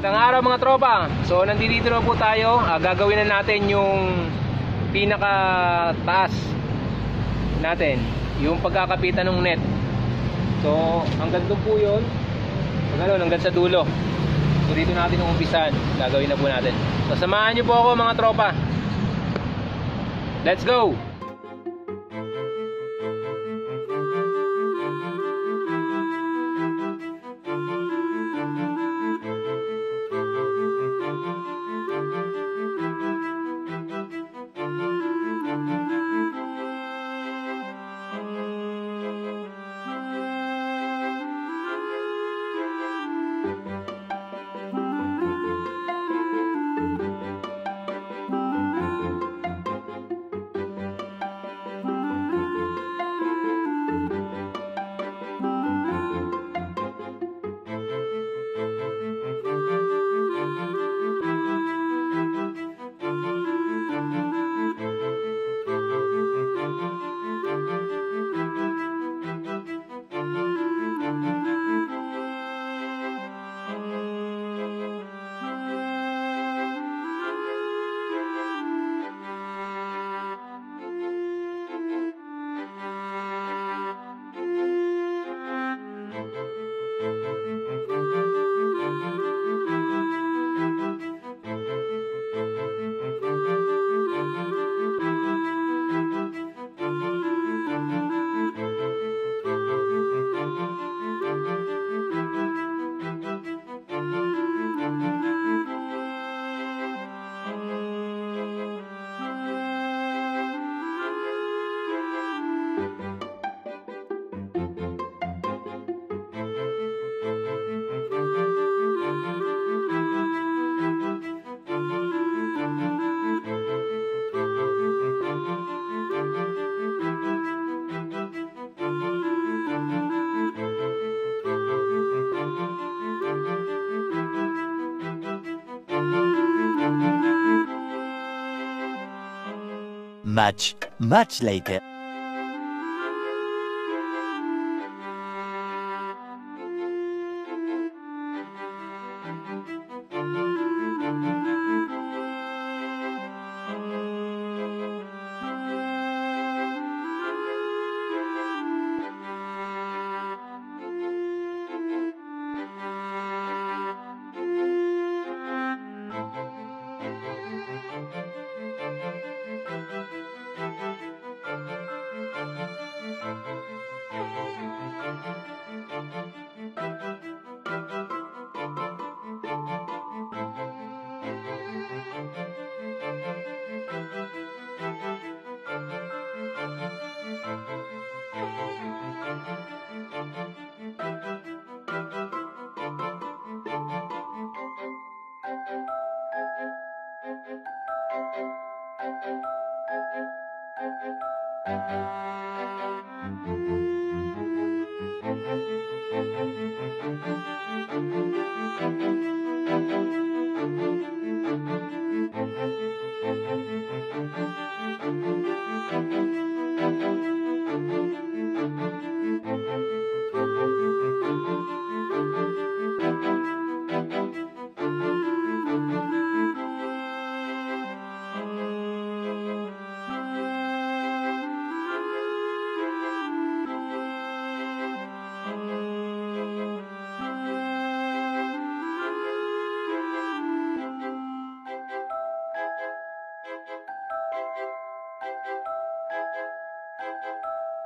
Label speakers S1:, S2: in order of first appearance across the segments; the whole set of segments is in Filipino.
S1: Magandang araw mga tropa. So nandito na po tayo. Ah, gagawin na natin yung pinaka taas natin, yung pagkakapitan ng net. So hanggang doon po 'yon. Hanggang hanggang sa dulo. So dito natin umpisan. Gagawin na po natin. So samahan niyo po ako mga tropa. Let's go.
S2: Much, much later.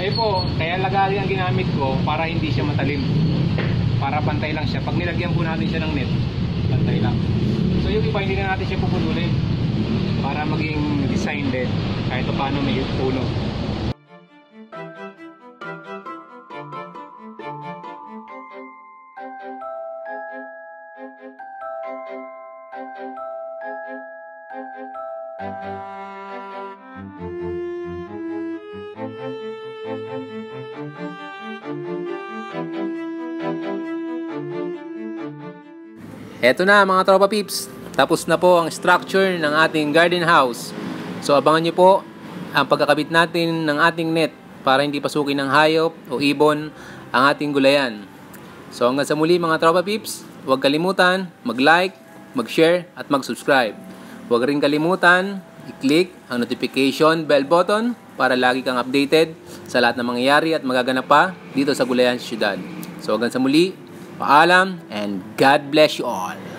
S1: Ayun po, kaya lagari ang ginamit ko para hindi siya matalim. Para pantay lang siya. Pag nilagyan po natin siya ng net, pantay lang. So yung iba hindi na natin siya pupululin para maging design din kahit pa paano may puno. Eto na mga tropa peeps. Tapos na po ang structure ng ating garden house. So abangan nyo po ang pagkakabit natin ng ating net para hindi pasukin ng hayop o ibon ang ating gulayan. So hanggang sa muli mga tropa peeps, huwag kalimutan mag-like, mag-share at mag-subscribe. Huwag rin kalimutan i-click ang notification bell button para lagi kang updated sa lahat ng mangyayari at magaganap pa dito sa Gulayan Syudad. So hanggang sa muli, paalam and God bless you all.